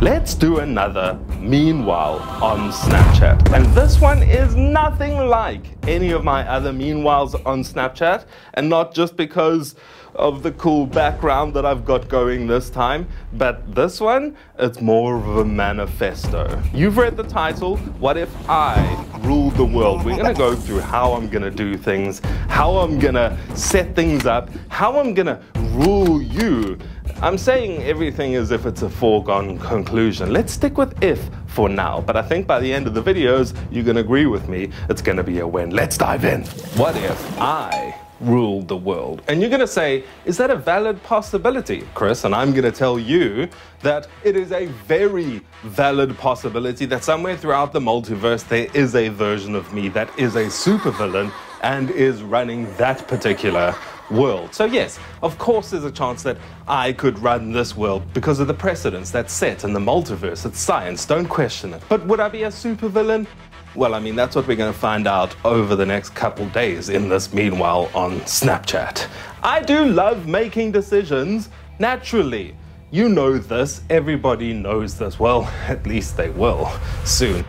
Let's do another Meanwhile on Snapchat. And this one is nothing like any of my other Meanwhiles on Snapchat. And not just because of the cool background that I've got going this time, but this one, it's more of a manifesto. You've read the title, What If I Ruled the World? We're gonna go through how I'm gonna do things, how I'm gonna set things up, how I'm gonna rule you I'm saying everything as if it's a foregone conclusion. Let's stick with if for now, but I think by the end of the videos, you're gonna agree with me, it's gonna be a win. Let's dive in. What if I ruled the world? And you're gonna say, is that a valid possibility, Kris? And I'm gonna tell you that it is a very valid possibility that somewhere throughout the multiverse, there is a version of me that is a supervillain and is running that particular world. So yes, of course there's a chance that I could run this world because of the precedents that's set in the multiverse. It's science, don't question it. But would I be a supervillain? Well, I mean, that's what we're going to find out over the next couple days in this meanwhile on Snapchat. I do love making decisions, naturally. You know this, everybody knows this. Well, at least they will soon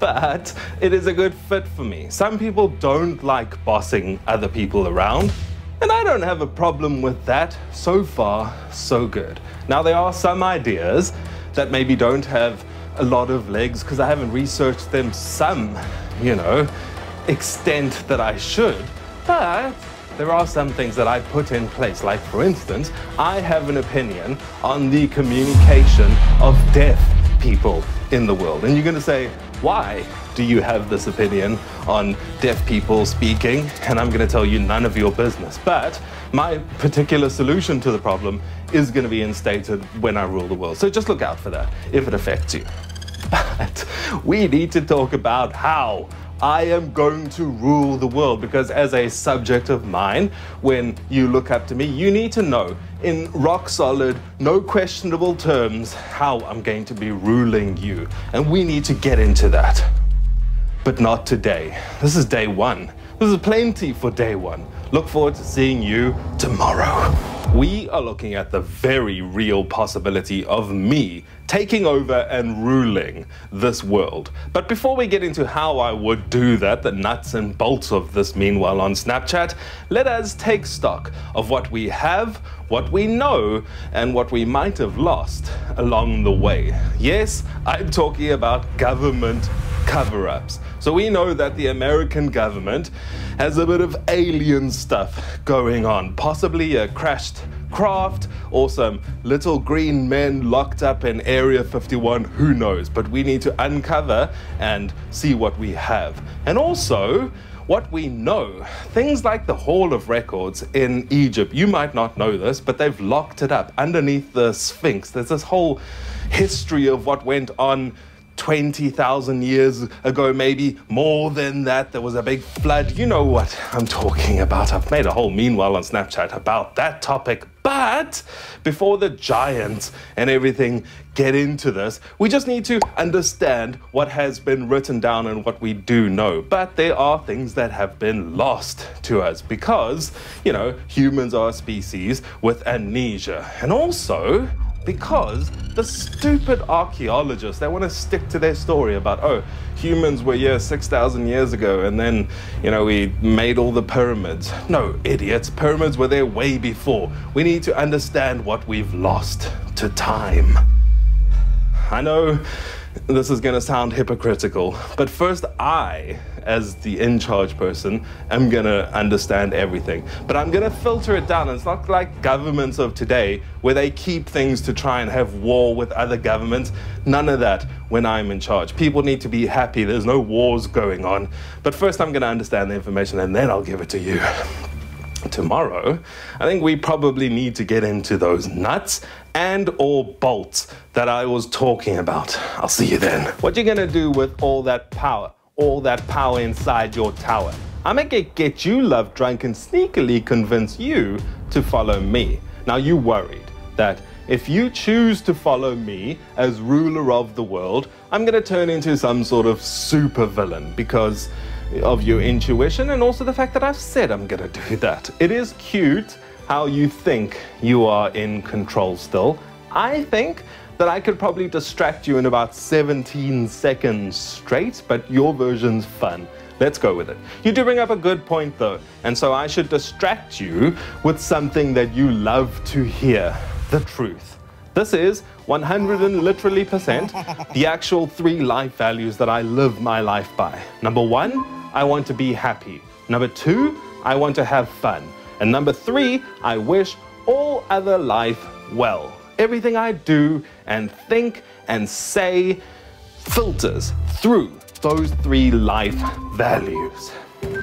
but it is a good fit for me. Some people don't like bossing other people around. And I don't have a problem with that. So far, so good. Now, there are some ideas that maybe don't have a lot of legs because I haven't researched them some, you know, extent that I should. But there are some things that I put in place. Like, for instance, I have an opinion on the communication of deaf people in the world. And you're going to say, why? do you have this opinion on deaf people speaking? And I'm going to tell you none of your business. But my particular solution to the problem is going to be instated when I rule the world. So just look out for that if it affects you. But we need to talk about how I am going to rule the world because, as a subject of mine, when you look up to me, you need to know in rock solid, no questionable terms how I'm going to be ruling you. And we need to get into that but not today. This is day one. This is plenty for day one. Look forward to seeing you tomorrow. We are looking at the very real possibility of me taking over and ruling this world. But before we get into how I would do that, the nuts and bolts of this meanwhile on Snapchat, let us take stock of what we have, what we know, and what we might have lost along the way. Yes, I'm talking about government cover ups. So we know that the American government has a bit of alien stuff going on, possibly a crashed craft or some little green men locked up in Area 51, who knows? But we need to uncover and see what we have. And also, what we know. Things like the Hall of Records in Egypt, you might not know this, but they've locked it up underneath the Sphinx. There's this whole history of what went on 20,000 years ago, maybe more than that. There was a big flood. You know what I'm talking about. I've made a whole meanwhile on Snapchat about that topic. But before the giants and everything get into this, we just need to understand what has been written down and what we do know. But there are things that have been lost to us because, you know, humans are a species with amnesia. And also, because the stupid archaeologists they want to stick to their story about oh humans were here 6000 years ago and then you know we made all the pyramids. No idiots. Pyramids were there way before. We need to understand what we've lost to time. I know this is going to sound hypocritical, but first I, as the in charge person, am going to understand everything. But I'm going to filter it down. It's not like governments of today where they keep things to try and have war with other governments. None of that when I'm in charge. People need to be happy. There's no wars going on. But first I'm going to understand the information and then I'll give it to you tomorrow, I think we probably need to get into those nuts and or bolts that I was talking about. I'll see you then. What you gonna do with all that power? All that power inside your tower? I'm gonna get you love drunk and sneakily convince you to follow me. Now you worried that if you choose to follow me as ruler of the world, I'm gonna turn into some sort of super villain because of your intuition and also the fact that I've said I'm gonna do that. It is cute how you think you are in control still. I think that I could probably distract you in about 17 seconds straight, but your version's fun. Let's go with it. You do bring up a good point though, and so I should distract you with something that you love to hear the truth. This is 100 and literally percent the actual three life values that I live my life by. Number one, I want to be happy. Number two, I want to have fun. And number three, I wish all other life well. Everything I do and think and say filters through those three life values.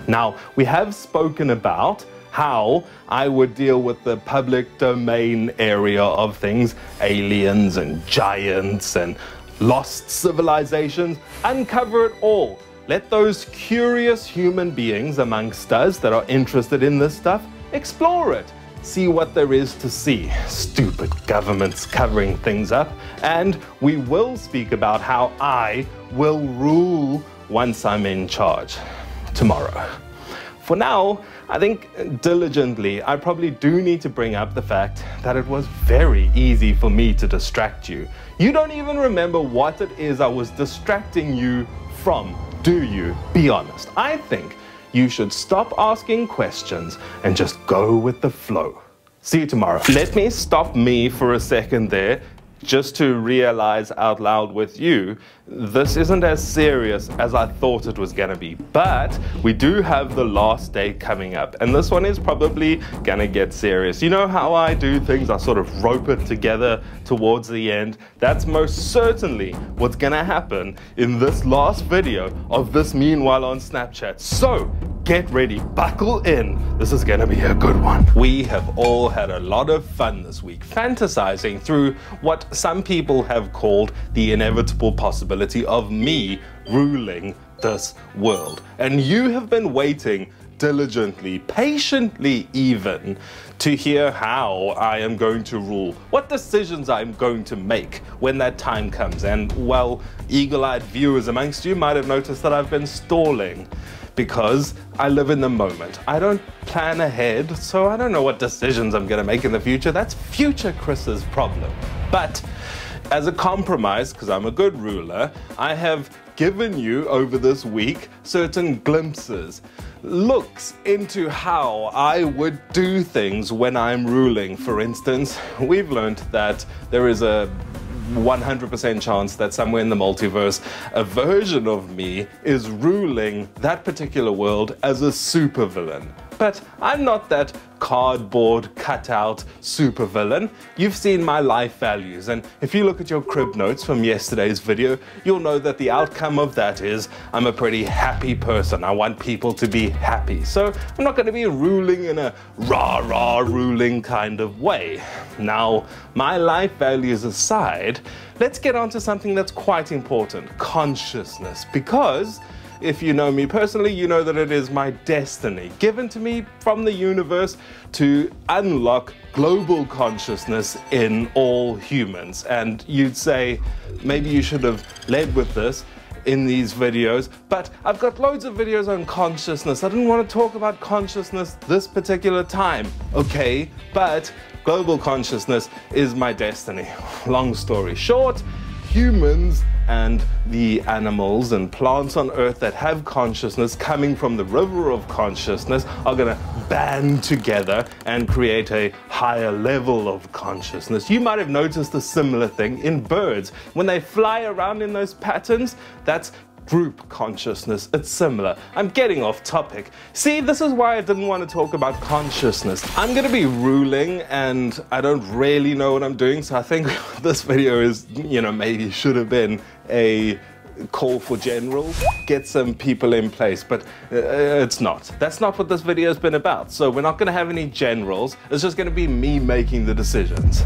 Now, we have spoken about how I would deal with the public domain area of things, aliens and giants and lost civilizations, uncover it all. Let those curious human beings amongst us that are interested in this stuff explore it see what there is to see. Stupid governments covering things up. And we will speak about how I will rule once I'm in charge tomorrow. For now, I think diligently, I probably do need to bring up the fact that it was very easy for me to distract you. You don't even remember what it is I was distracting you from, do you? Be honest. I think you should stop asking questions and just go with the flow. See you tomorrow. Let me stop me for a second there just to realize out loud with you, this isn't as serious as I thought it was going to be. But we do have the last day coming up, and this one is probably going to get serious. You know how I do things? I sort of rope it together towards the end. That's most certainly what's going to happen in this last video of this Meanwhile on Snapchat. So get ready, buckle in. This is going to be a good one. We have all had a lot of fun this week, fantasizing through what some people have called the inevitable possibility of me ruling this world. And you have been waiting diligently, patiently even, to hear how I am going to rule, what decisions I'm going to make when that time comes. And well, eagle eyed viewers amongst you might have noticed that I've been stalling because I live in the moment. I don't plan ahead, so I don't know what decisions I'm going to make in the future. That's future Kris's problem. But as a compromise, because I'm a good ruler, I have given you over this week certain glimpses, looks into how I would do things when I'm ruling. For instance, we've learned that there is a 100% chance that somewhere in the multiverse, a version of me is ruling that particular world as a supervillain. But I'm not that cardboard cutout supervillain. You've seen my life values, and if you look at your crib notes from yesterday's video, you'll know that the outcome of that is I'm a pretty happy person. I want people to be happy. So I'm not going to be ruling in a rah rah ruling kind of way. Now, my life values aside, let's get on to something that's quite important consciousness. Because if you know me personally, you know that it is my destiny, given to me from the universe to unlock global consciousness in all humans. And you'd say, maybe you should have led with this in these videos, but I've got loads of videos on consciousness. I didn't want to talk about consciousness this particular time, okay? But global consciousness is my destiny. Long story short, humans and the animals and plants on earth that have consciousness coming from the river of consciousness are going to band together and create a higher level of consciousness. You might have noticed a similar thing in birds. When they fly around in those patterns, that's group consciousness. It's similar. I'm getting off topic. See, this is why I didn't want to talk about consciousness. I'm going to be ruling and I don't really know what I'm doing, so I think this video is, you know, maybe should have been a call for generals, get some people in place, but uh, it's not. That's not what this video has been about. So we're not going to have any generals. It's just going to be me making the decisions.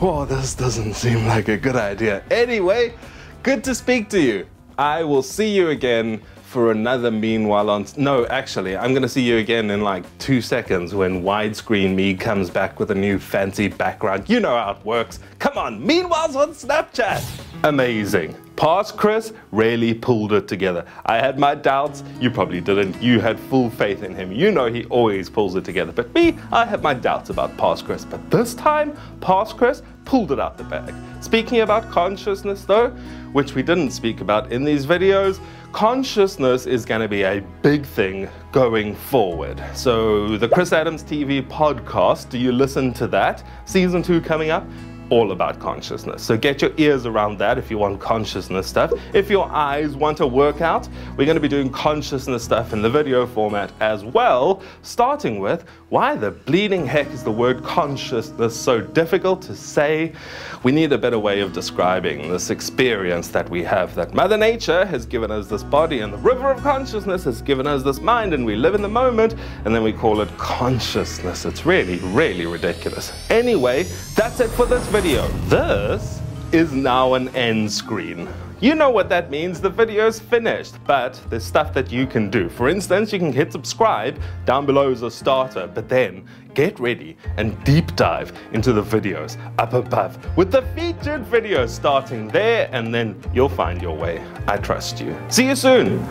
Oh, this doesn't seem like a good idea. Anyway, good to speak to you. I will see you again for another Meanwhile on. No, actually, I'm gonna see you again in like two seconds when widescreen me comes back with a new fancy background. You know how it works. Come on, Meanwhile's on Snapchat. Amazing. Past Kris really pulled it together. I had my doubts, you probably didn't. You had full faith in him. You know he always pulls it together. But me, I had my doubts about Past Kris. But this time, Past Kris pulled it out the bag. Speaking about consciousness though, which we didn't speak about in these videos, consciousness is going to be a big thing going forward. So the Kris Adams TV podcast, do you listen to that? Season 2 coming up all about consciousness. So get your ears around that if you want consciousness stuff. If your eyes want a workout, we're going to be doing consciousness stuff in the video format as well, starting with why the bleeding heck is the word consciousness so difficult to say? We need a better way of describing this experience that we have that Mother Nature has given us this body and the river of consciousness has given us this mind and we live in the moment and then we call it consciousness. It's really, really ridiculous. Anyway, that's it for this video video. This is now an end screen. You know what that means, the video's finished, but there's stuff that you can do. For instance, you can hit subscribe, down below is a starter, but then get ready and deep dive into the videos up above with the featured videos starting there and then you'll find your way. I trust you. See you soon.